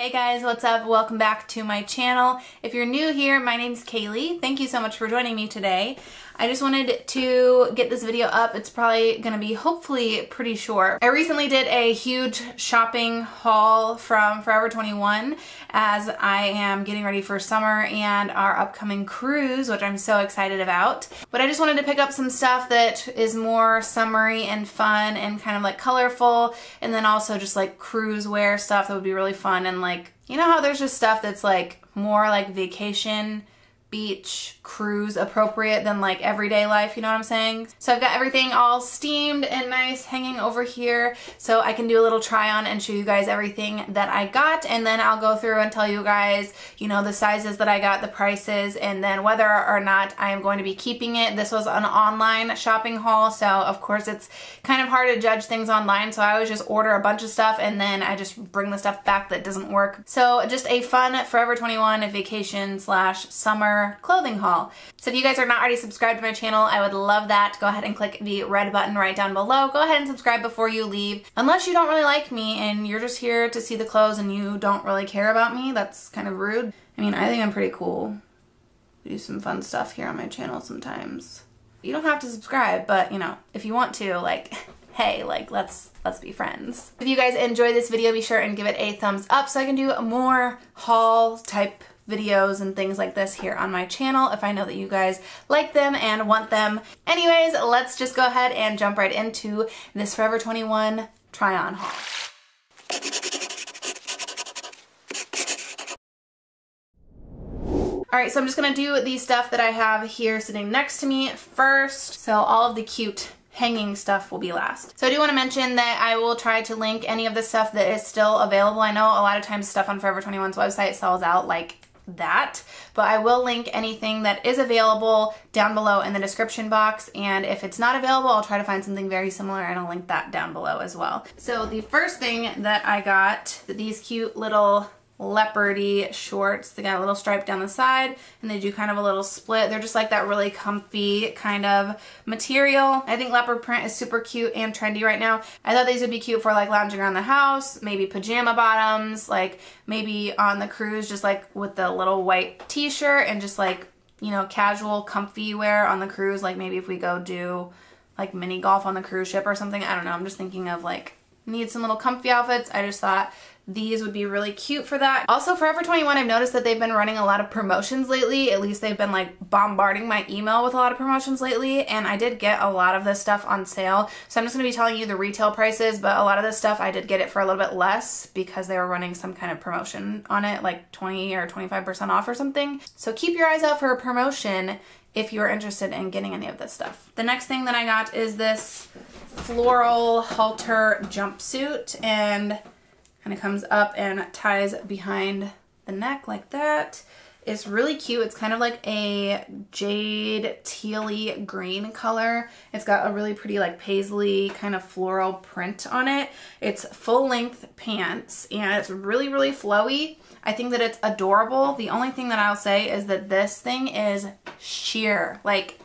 Hey guys, what's up? Welcome back to my channel. If you're new here, my name's Kaylee. Thank you so much for joining me today. I just wanted to get this video up. It's probably gonna be hopefully pretty short. I recently did a huge shopping haul from Forever 21 as I am getting ready for summer and our upcoming cruise, which I'm so excited about. But I just wanted to pick up some stuff that is more summery and fun and kind of like colorful and then also just like cruise wear stuff that would be really fun and like, you know how there's just stuff that's like more like vacation beach cruise appropriate than like everyday life, you know what I'm saying? So I've got everything all steamed and nice hanging over here so I can do a little try on and show you guys everything that I got and then I'll go through and tell you guys, you know, the sizes that I got, the prices, and then whether or not I am going to be keeping it. This was an online shopping haul, so of course it's kind of hard to judge things online, so I always just order a bunch of stuff and then I just bring the stuff back that doesn't work. So just a fun Forever 21 vacation slash summer clothing haul. So if you guys are not already subscribed to my channel, I would love that. Go ahead and click the red button right down below. Go ahead and subscribe before you leave. Unless you don't really like me and you're just here to see the clothes and you don't really care about me, that's kind of rude. I mean, I think I'm pretty cool. Do some fun stuff here on my channel sometimes. You don't have to subscribe, but you know, if you want to, like, hey, like let's let's be friends. If you guys enjoy this video, be sure and give it a thumbs up so I can do more haul type videos and things like this here on my channel if I know that you guys like them and want them. Anyways, let's just go ahead and jump right into this Forever 21 try-on haul. All right, so I'm just gonna do the stuff that I have here sitting next to me first. So all of the cute hanging stuff will be last. So I do want to mention that I will try to link any of the stuff that is still available. I know a lot of times stuff on Forever 21's website sells out like that, but I will link anything that is available down below in the description box. And if it's not available, I'll try to find something very similar and I'll link that down below as well. So the first thing that I got, these cute little leopardy shorts. They got a little stripe down the side and they do kind of a little split. They're just like that really comfy kind of material. I think leopard print is super cute and trendy right now. I thought these would be cute for like lounging around the house, maybe pajama bottoms, like maybe on the cruise just like with the little white t-shirt and just like, you know, casual comfy wear on the cruise. Like maybe if we go do like mini golf on the cruise ship or something. I don't know. I'm just thinking of like need some little comfy outfits. I just thought these would be really cute for that. Also, Forever 21, I've noticed that they've been running a lot of promotions lately. At least they've been like bombarding my email with a lot of promotions lately. And I did get a lot of this stuff on sale. So I'm just going to be telling you the retail prices. But a lot of this stuff, I did get it for a little bit less because they were running some kind of promotion on it, like 20 or 25% off or something. So keep your eyes out for a promotion if you're interested in getting any of this stuff. The next thing that I got is this floral halter jumpsuit. And kind of comes up and ties behind the neck like that. It's really cute. It's kind of like a jade tealy green color. It's got a really pretty like paisley kind of floral print on it. It's full length pants and it's really, really flowy. I think that it's adorable. The only thing that I'll say is that this thing is sheer. Like,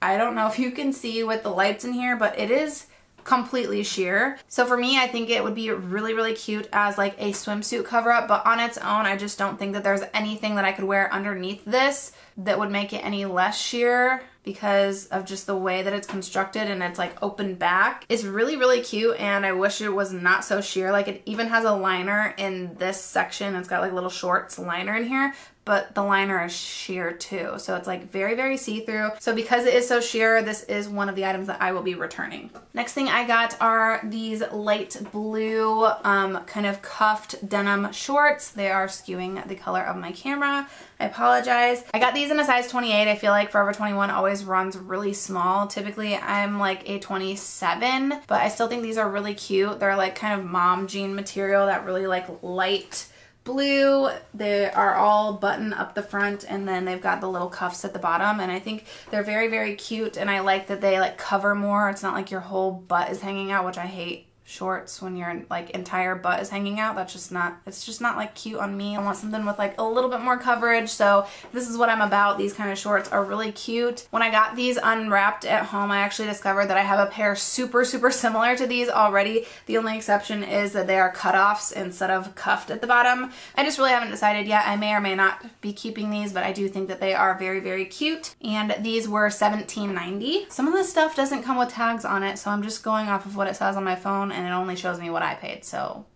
I don't know if you can see with the lights in here, but it is completely sheer. So for me, I think it would be really, really cute as like a swimsuit cover up, but on its own, I just don't think that there's anything that I could wear underneath this that would make it any less sheer because of just the way that it's constructed and it's like open back. It's really, really cute and I wish it was not so sheer. Like it even has a liner in this section. It's got like little shorts liner in here, but the liner is sheer too. So it's like very, very see-through. So because it is so sheer, this is one of the items that I will be returning. Next thing I got are these light blue um, kind of cuffed denim shorts. They are skewing the color of my camera. I apologize. I got these in a size 28. I feel like Forever 21 always runs really small. Typically I'm like a 27, but I still think these are really cute. They're like kind of mom jean material, that really like light blue. They are all button up the front and then they've got the little cuffs at the bottom and I think they're very, very cute and I like that they like cover more. It's not like your whole butt is hanging out, which I hate shorts when your like entire butt is hanging out. That's just not, it's just not like cute on me. I want something with like a little bit more coverage. So this is what I'm about. These kind of shorts are really cute. When I got these unwrapped at home, I actually discovered that I have a pair super, super similar to these already. The only exception is that they are cutoffs instead of cuffed at the bottom. I just really haven't decided yet. I may or may not be keeping these, but I do think that they are very, very cute. And these were $17.90. Some of the stuff doesn't come with tags on it, so I'm just going off of what it says on my phone and it only shows me what I paid. So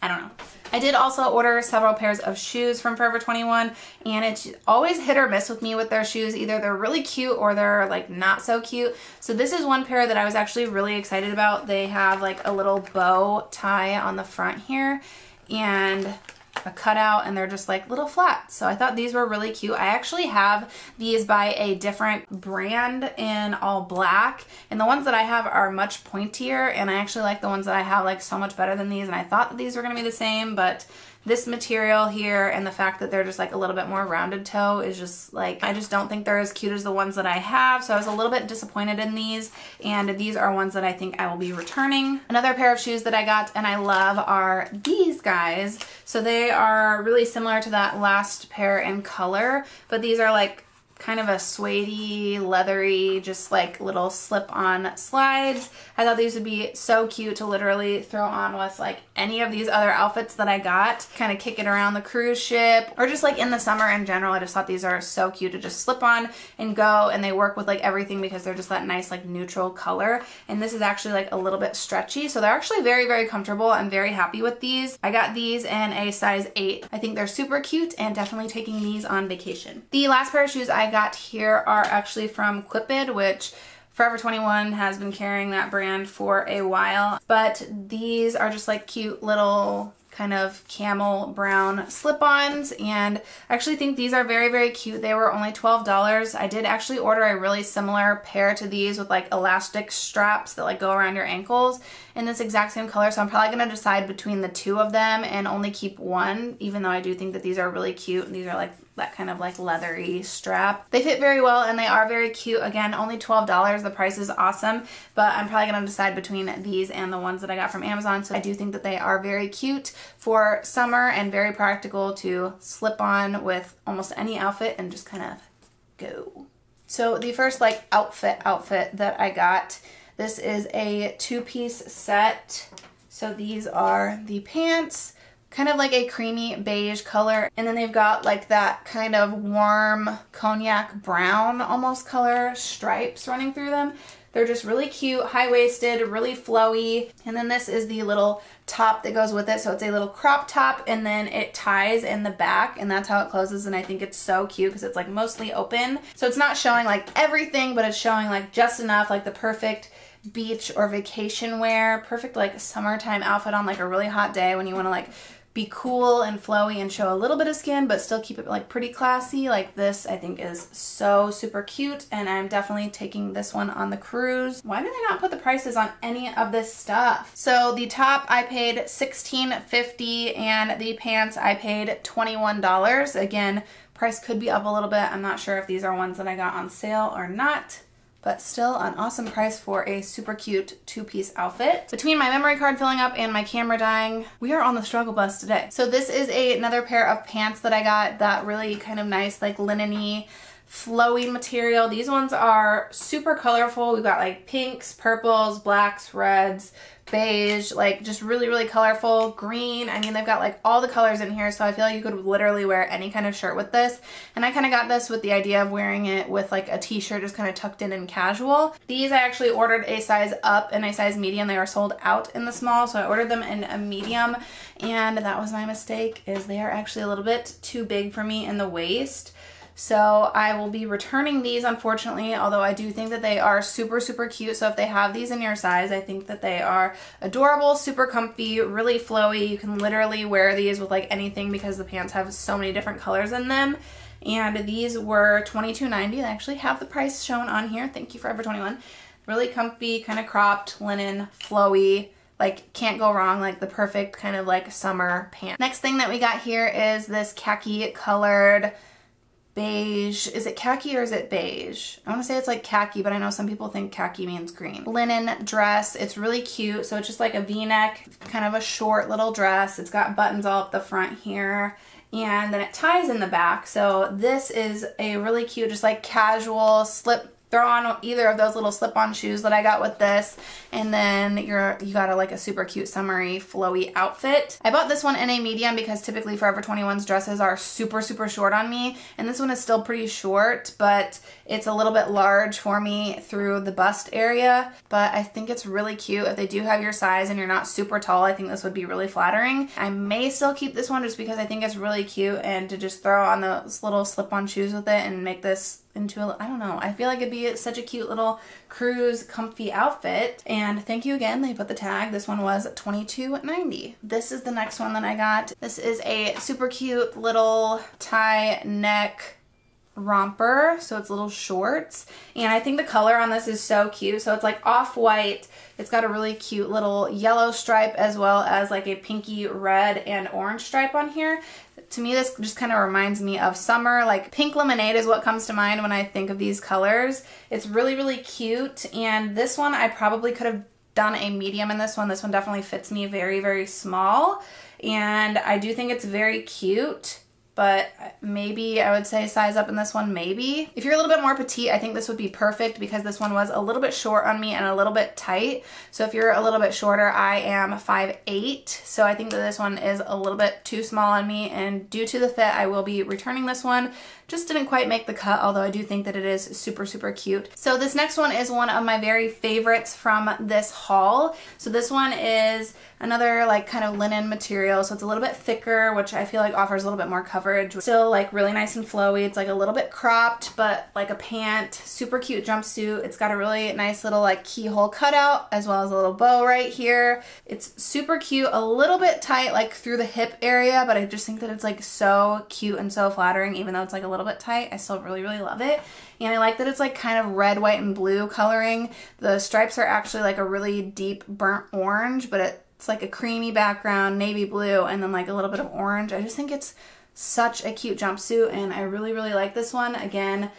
I don't know. I did also order several pairs of shoes from Forever 21 and it's always hit or miss with me with their shoes. Either they're really cute or they're like not so cute. So this is one pair that I was actually really excited about. They have like a little bow tie on the front here and a cutout and they're just like little flats. So I thought these were really cute. I actually have these by a different brand in all black and the ones that I have are much pointier and I actually like the ones that I have like so much better than these and I thought that these were going to be the same but this material here and the fact that they're just like a little bit more rounded toe is just like, I just don't think they're as cute as the ones that I have. So I was a little bit disappointed in these and these are ones that I think I will be returning. Another pair of shoes that I got and I love are these guys. So they are really similar to that last pair in color, but these are like kind of a suede leathery, just like little slip-on slides. I thought these would be so cute to literally throw on with like any of these other outfits that I got. Kind of kick it around the cruise ship or just like in the summer in general. I just thought these are so cute to just slip on and go and they work with like everything because they're just that nice like neutral color. And this is actually like a little bit stretchy. So they're actually very, very comfortable. I'm very happy with these. I got these in a size 8. I think they're super cute and definitely taking these on vacation. The last pair of shoes I got here are actually from Qupid, which Forever 21 has been carrying that brand for a while, but these are just like cute little kind of camel brown slip-ons. And I actually think these are very very cute. They were only $12 I did actually order a really similar pair to these with like elastic straps that like go around your ankles in this exact same color. So I'm probably gonna decide between the two of them and only keep one even though I do think that these are really cute. And these are like that kind of like leathery strap. They fit very well and they are very cute. Again, only $12. The price is awesome, but I'm probably going to decide between these and the ones that I got from Amazon. So I do think that they are very cute for summer and very practical to slip on with almost any outfit and just kind of go. So the first like outfit outfit that I got, this is a two-piece set. So these are the pants, kind of like a creamy beige color. And then they've got like that kind of warm cognac brown almost color stripes running through them. They're just really cute, high-waisted, really flowy. And then this is the little top that goes with it. So it's a little crop top and then it ties in the back and that's how it closes. And I think it's so cute because it's like mostly open. So it's not showing like everything, but it's showing like just enough, like the perfect beach or vacation wear, perfect like summertime outfit on like a really hot day when you want to like be cool and flowy and show a little bit of skin but still keep it like pretty classy like this I think is so super cute and I'm definitely taking this one on the cruise. Why did they not put the prices on any of this stuff? So the top I paid $16.50 and the pants I paid $21. Again price could be up a little bit. I'm not sure if these are ones that I got on sale or not but still an awesome price for a super cute two-piece outfit. Between my memory card filling up and my camera dying, we are on the struggle bus today. So this is a, another pair of pants that I got that really kind of nice like linen-y flowy material. These ones are super colorful. We've got like pinks, purples, blacks, reds, beige, like just really, really colorful, green. I mean, they've got like all the colors in here, so I feel like you could literally wear any kind of shirt with this. And I kind of got this with the idea of wearing it with like a t-shirt just kind of tucked in and casual. These I actually ordered a size up and a size medium. They are sold out in the small, so I ordered them in a medium, and that was my mistake, is they are actually a little bit too big for me in the waist. So I will be returning these unfortunately, although I do think that they are super, super cute. So if they have these in your size, I think that they are adorable, super comfy, really flowy. You can literally wear these with like anything because the pants have so many different colors in them. And these were $22.90. They actually have the price shown on here. Thank you Forever 21. Really comfy, kind of cropped, linen, flowy, like can't go wrong like the perfect kind of like summer pant. Next thing that we got here is this khaki colored beige. Is it khaki or is it beige? I want to say it's like khaki, but I know some people think khaki means green. Linen dress. It's really cute. So it's just like a v-neck, kind of a short little dress. It's got buttons all up the front here and then it ties in the back. So this is a really cute, just like casual slip throw on either of those little slip-on shoes that I got with this and then you're you got a like a super cute summery flowy outfit. I bought this one in a medium because typically Forever 21's dresses are super super short on me and this one is still pretty short but it's a little bit large for me through the bust area but I think it's really cute if they do have your size and you're not super tall I think this would be really flattering. I may still keep this one just because I think it's really cute and to just throw on those little slip-on shoes with it and make this into a, I don't know, I feel like it'd be such a cute little cruise comfy outfit. And thank you again, they put the tag. This one was $22.90. This is the next one that I got. This is a super cute little tie neck romper so it's little shorts and I think the color on this is so cute so it's like off-white it's got a really cute little yellow stripe as well as like a pinky red and orange stripe on here to me this just kind of reminds me of summer like pink lemonade is what comes to mind when I think of these colors. It's really really cute and this one I probably could have done a medium in this one. This one definitely fits me very very small and I do think it's very cute but maybe I would say size up in this one, maybe. If you're a little bit more petite, I think this would be perfect because this one was a little bit short on me and a little bit tight. So if you're a little bit shorter, I am 5'8", so I think that this one is a little bit too small on me, and due to the fit, I will be returning this one. Just didn't quite make the cut, although I do think that it is super, super cute. So this next one is one of my very favorites from this haul. So this one is another like kind of linen material. So it's a little bit thicker which I feel like offers a little bit more coverage. Still like really nice and flowy. It's like a little bit cropped but like a pant. Super cute jumpsuit. It's got a really nice little like keyhole cutout as well as a little bow right here. It's super cute a little bit tight like through the hip area but I just think that it's like so cute and so flattering even though it's like a little bit tight I still really really love it and I like that it's like kind of red white and blue coloring the stripes are actually like a really deep burnt orange but it's like a creamy background, navy blue, and then like a little bit of orange. I just think it's such a cute jumpsuit and I really, really like this one. Again,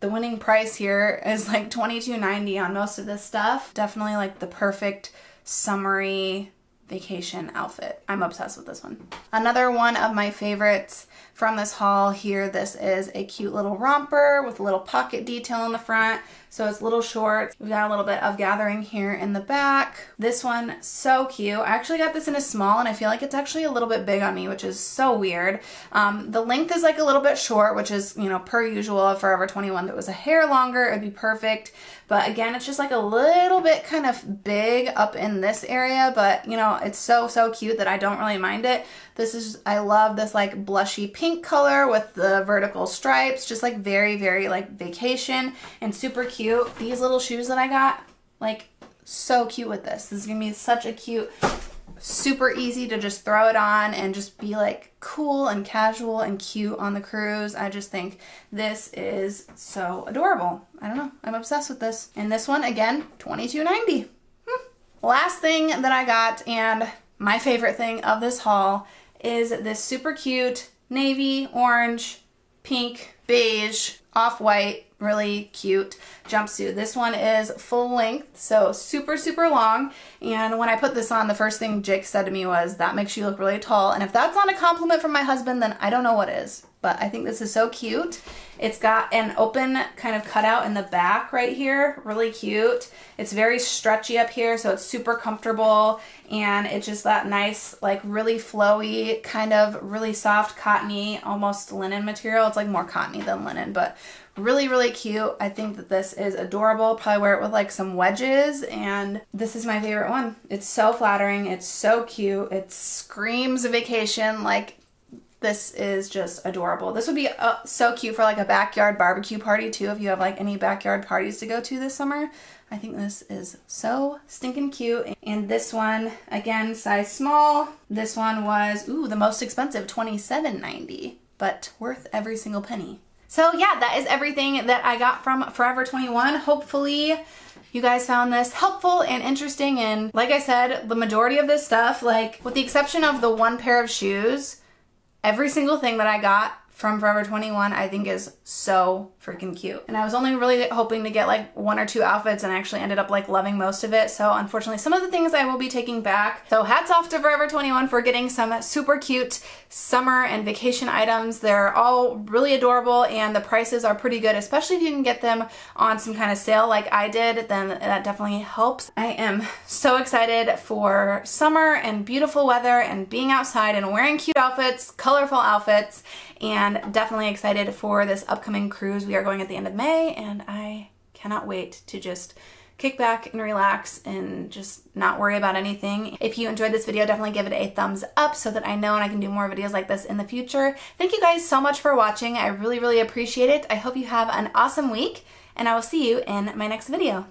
the winning price here is like $22.90 on most of this stuff. Definitely like the perfect summery vacation outfit. I'm obsessed with this one. Another one of my favorites from this haul here, this is a cute little romper with a little pocket detail in the front. So it's little shorts. We've got a little bit of gathering here in the back. This one, so cute. I actually got this in a small and I feel like it's actually a little bit big on me, which is so weird. Um, the length is like a little bit short, which is, you know, per usual of Forever 21. If it was a hair longer, it'd be perfect. But again, it's just like a little bit kind of big up in this area, but you know, it's so, so cute that I don't really mind it. This is, I love this like blushy pink color with the vertical stripes, just like very, very like vacation and super cute cute. These little shoes that I got, like so cute with this. This is gonna be such a cute, super easy to just throw it on and just be like cool and casual and cute on the cruise. I just think this is so adorable. I don't know, I'm obsessed with this. And this one, again, $22.90. Hmm. Last thing that I got and my favorite thing of this haul is this super cute navy, orange, pink, beige, off-white really cute jumpsuit. This one is full length, so super, super long. And when I put this on, the first thing Jake said to me was, that makes you look really tall. And if that's not a compliment from my husband, then I don't know what is. But I think this is so cute. It's got an open kind of cutout in the back right here, really cute. It's very stretchy up here, so it's super comfortable. And it's just that nice, like really flowy, kind of really soft, cottony, almost linen material. It's like more cottony than linen, but Really, really cute. I think that this is adorable. Probably wear it with like some wedges and this is my favorite one. It's so flattering. It's so cute. It screams vacation. Like this is just adorable. This would be uh, so cute for like a backyard barbecue party too if you have like any backyard parties to go to this summer. I think this is so stinking cute. And this one, again, size small. This one was, ooh, the most expensive, $27.90, but worth every single penny. So yeah, that is everything that I got from Forever 21. Hopefully you guys found this helpful and interesting. And like I said, the majority of this stuff, like with the exception of the one pair of shoes, every single thing that I got from Forever 21 I think is so freaking cute. And I was only really hoping to get like one or two outfits and I actually ended up like loving most of it. So unfortunately some of the things I will be taking back. So hats off to Forever 21 for getting some super cute summer and vacation items. They're all really adorable and the prices are pretty good, especially if you can get them on some kind of sale like I did, then that definitely helps. I am so excited for summer and beautiful weather and being outside and wearing cute outfits, colorful outfits, and definitely excited for this upcoming cruise. We are going at the end of May and I cannot wait to just kick back and relax and just not worry about anything. If you enjoyed this video, definitely give it a thumbs up so that I know and I can do more videos like this in the future. Thank you guys so much for watching. I really, really appreciate it. I hope you have an awesome week and I will see you in my next video.